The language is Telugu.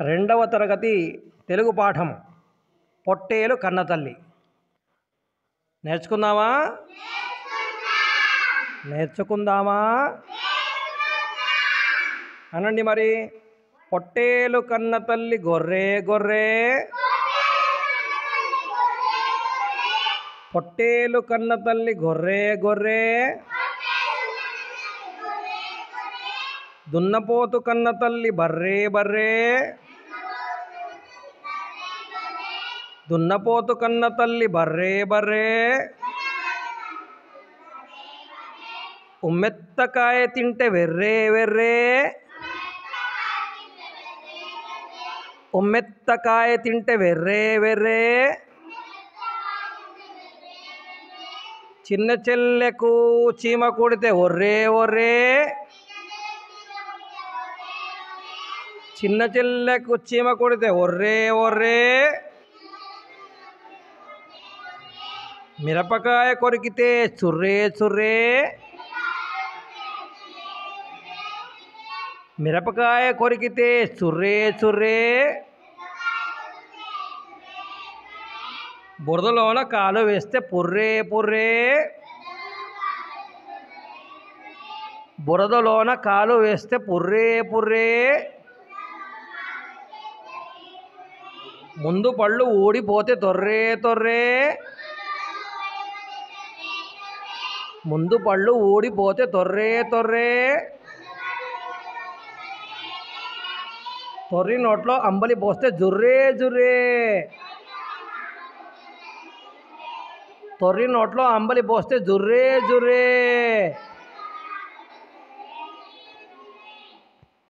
రెండవ తరగతి తెలుగు పాఠం. పొట్టేలు కన్నతల్లి నేర్చుకుందామా? నేర్చుకుందామా? అనండి మరి. పొట్టేలు కన్నతల్లి గొర్రె గొర్రె. పొట్టేలు కన్నతల్లి గొర్రె గొర్రె. దున్నపోతు కన్న తల్లి బర్రే బర్రే. దున్నపోతు కన్న తల్లి బర్రే బర్రే. ఉమ్మెత్తకాయ తింటే వెర్రే వెర్రే. ఉమ్మెత్తకాయ తింటే వెర్రే వెర్రే. చిన్న చెల్లెకు చీమ కొడితే ఒర్రే ఒర్రే. చిన్న చెల్లెకు చీమ కొడితే ఒర్రే ఒర్రే. మిరపకాయ కొరికితే చుర్రే చుర్రే. మిరపకాయ కొరికితే చుర్రే చుర్రే. బురదలోన కాలు వేస్తే పుర్రే పుర్రే. బురదలోన కాలు వేస్తే పుర్రే పుర్రే. ముందు పళ్ళు ఊడిపోతే తొర్రే తొర్రే. ముందు పళ్ళు ఊడిపోతే తొర్రే తొర్రే. తొర్రి నోట్లో అంబలి పోస్తే జుర్రే జుర్రే. తొర్రి నోట్లో అంబలి పోస్తే జుర్రే జుర్రే.